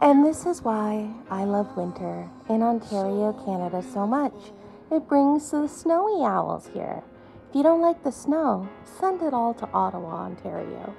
And this is why I love winter in Ontario, Canada so much. It brings the snowy owls here. If you don't like the snow, send it all to Ottawa, Ontario.